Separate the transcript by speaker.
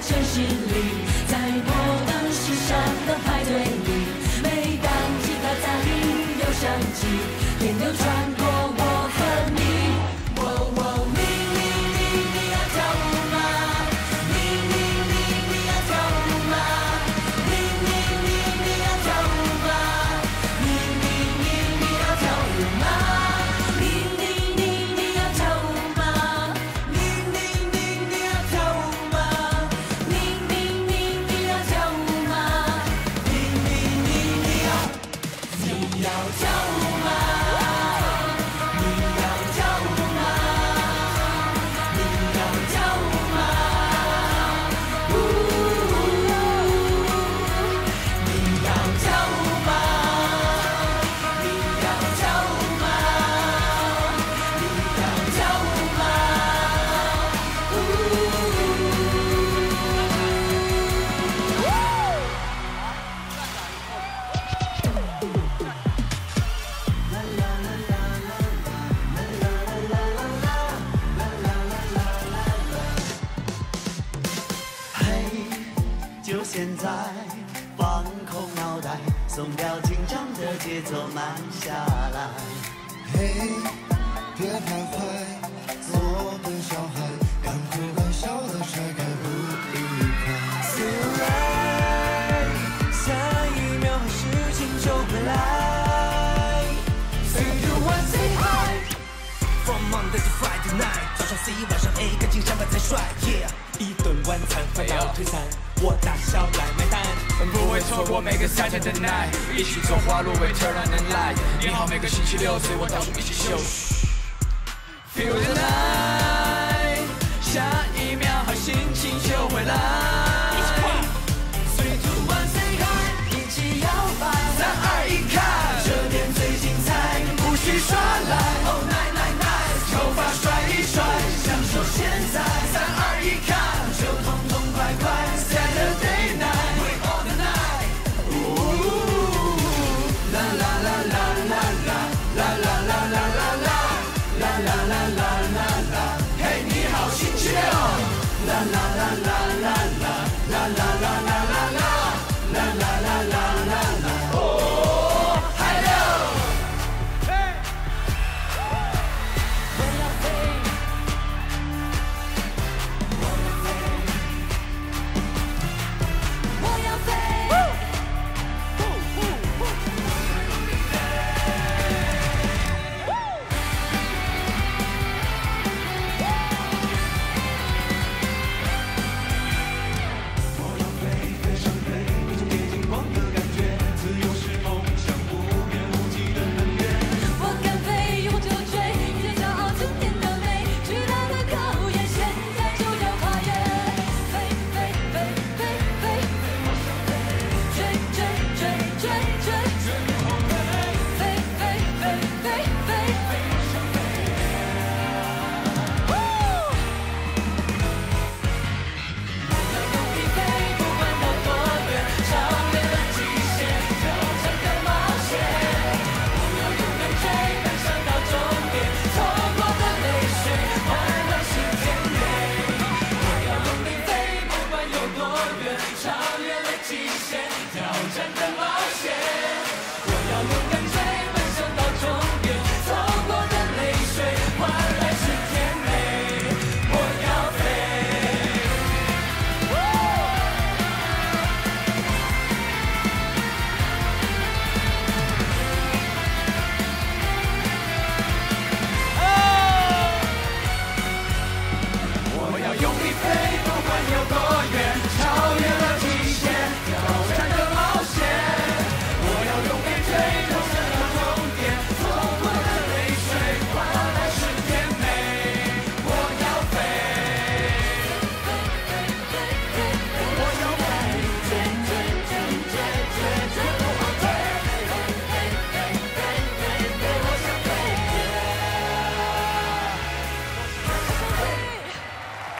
Speaker 1: 城市里，在摩登时尚的派对里，每当吉他在音又响起，电流穿
Speaker 2: 就现在，放空脑袋，松掉紧张的节奏，慢下来。
Speaker 3: 嘿，别徘徊，做个小孩，敢哭敢笑的甩开不愉快。
Speaker 2: 自来，下一秒事情就会来。Say you want say hi。
Speaker 4: From Monday to Friday night，早上 C 晚上 A，赶紧上班才帅。Yeah，一顿晚餐烦恼退散，我大小来买单，不会错过每个 Saturday night，一起走花路为 turn on the light。你好，每个星期六随我到处一起秀。Feel the night，下一秒好心情就会来。la la la la